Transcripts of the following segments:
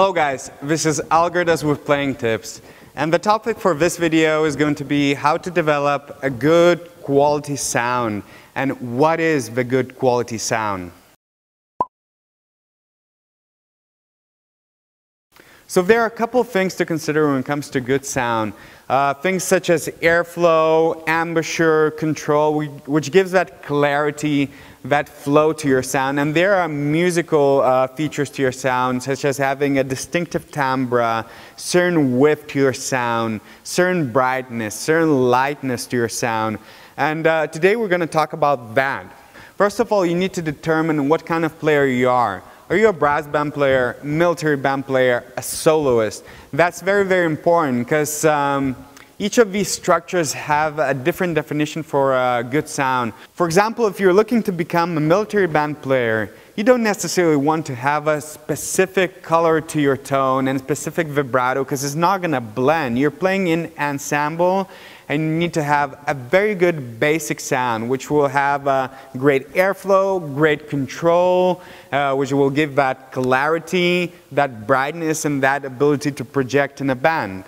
Hello guys, this is Algirdas with Playing Tips. And the topic for this video is going to be how to develop a good quality sound and what is the good quality sound. So there are a couple of things to consider when it comes to good sound. Uh, things such as airflow, embouchure, control, which gives that clarity, that flow to your sound. And there are musical uh, features to your sound, such as having a distinctive timbre, certain width to your sound, certain brightness, certain lightness to your sound. And uh, today we're going to talk about that. First of all, you need to determine what kind of player you are. Are you a brass band player, military band player, a soloist? That's very, very important because um, each of these structures have a different definition for a good sound. For example, if you're looking to become a military band player, you don't necessarily want to have a specific color to your tone and specific vibrato because it's not going to blend. You're playing in ensemble and you need to have a very good basic sound which will have a great airflow, great control, uh, which will give that clarity, that brightness and that ability to project in a band.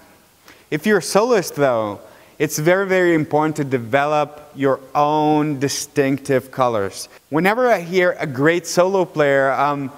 If you're a soloist though, it's very, very important to develop your own distinctive colors. Whenever I hear a great solo player, um,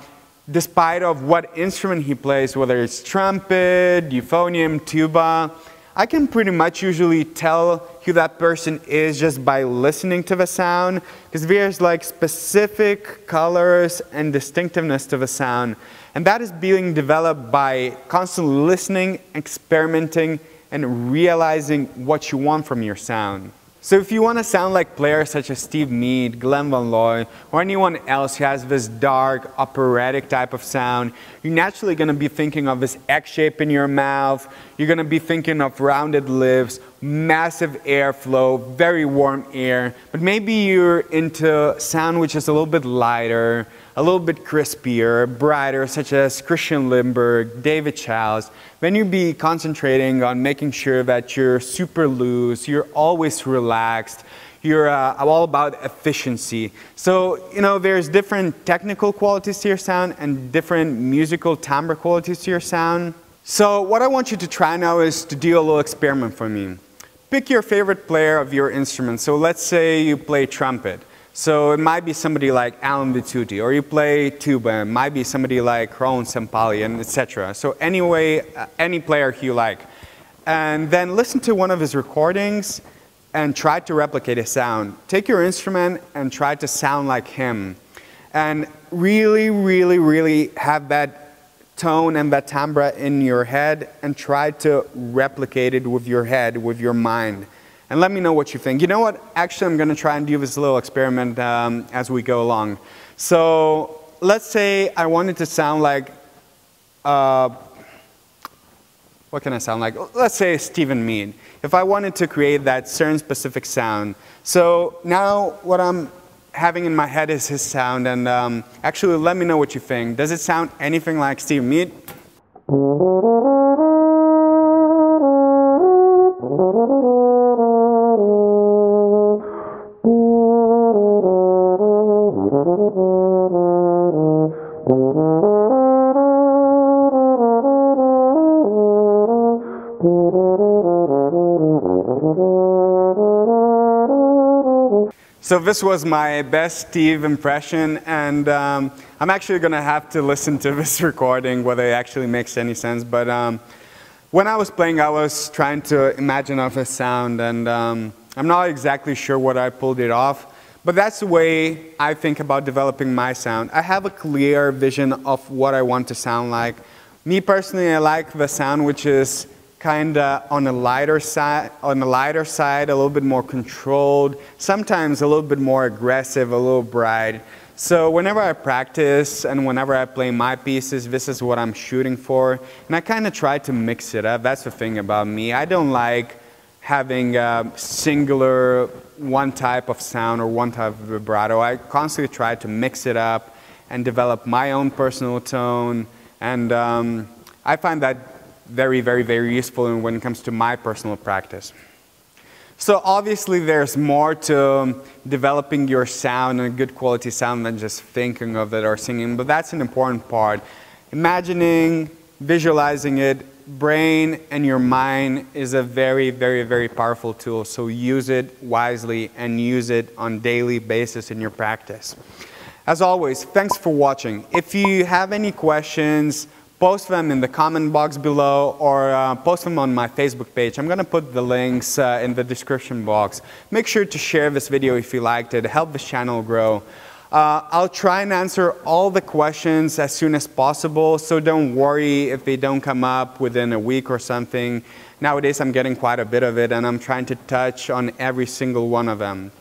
despite of what instrument he plays, whether it's trumpet, euphonium, tuba, I can pretty much usually tell who that person is just by listening to the sound because there's like specific colors and distinctiveness to the sound and that is being developed by constantly listening, experimenting, and realizing what you want from your sound. So if you want to sound like players such as Steve Mead, Glenn Van Looy, or anyone else who has this dark, operatic type of sound, you're naturally going to be thinking of this X shape in your mouth, you're going to be thinking of rounded lips, massive airflow, very warm air, but maybe you're into sound which is a little bit lighter, a little bit crispier, brighter, such as Christian Lindberg, David Childs, then you be concentrating on making sure that you're super loose, you're always relaxed, you're uh, all about efficiency. So, you know, there's different technical qualities to your sound and different musical timbre qualities to your sound. So what I want you to try now is to do a little experiment for me. Pick your favorite player of your instrument. So let's say you play trumpet. So it might be somebody like Allen Vizzutti, or you play tuba, it might be somebody like Ron Szentpali, and etc. So anyway, uh, any player you like. And then listen to one of his recordings and try to replicate his sound. Take your instrument and try to sound like him. And really, really, really have that tone and that timbre in your head and try to replicate it with your head, with your mind and let me know what you think. You know what? Actually, I'm going to try and do this little experiment um, as we go along. So let's say I wanted to sound like, uh, what can I sound like? Let's say Steven Mead. If I wanted to create that certain specific sound. So now what I'm having in my head is his sound, and um, actually let me know what you think. Does it sound anything like Steven Mead? So this was my best Steve impression, and um, I'm actually going to have to listen to this recording whether it actually makes any sense. But um, when I was playing, I was trying to imagine of a sound, and um, I'm not exactly sure what I pulled it off. But that's the way I think about developing my sound. I have a clear vision of what I want to sound like. Me personally, I like the sound which is kind of on the lighter side, on the lighter side, a little bit more controlled, sometimes a little bit more aggressive, a little bright. So whenever I practice and whenever I play my pieces, this is what I'm shooting for. And I kind of try to mix it up. That's the thing about me. I don't like having a singular one type of sound or one type of vibrato. I constantly try to mix it up and develop my own personal tone. And um, I find that very, very, very useful when it comes to my personal practice. So obviously there's more to um, developing your sound and a good quality sound than just thinking of it or singing, but that's an important part. Imagining visualizing it, brain and your mind is a very, very, very powerful tool. So use it wisely and use it on daily basis in your practice. As always, thanks for watching. If you have any questions, post them in the comment box below or uh, post them on my Facebook page. I'm going to put the links uh, in the description box. Make sure to share this video if you liked it. Help this channel grow. Uh, I'll try and answer all the questions as soon as possible, so don't worry if they don't come up within a week or something. Nowadays, I'm getting quite a bit of it, and I'm trying to touch on every single one of them.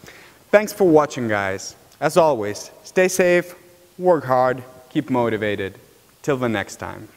Thanks for watching, guys. As always, stay safe, work hard, keep motivated. Till the next time.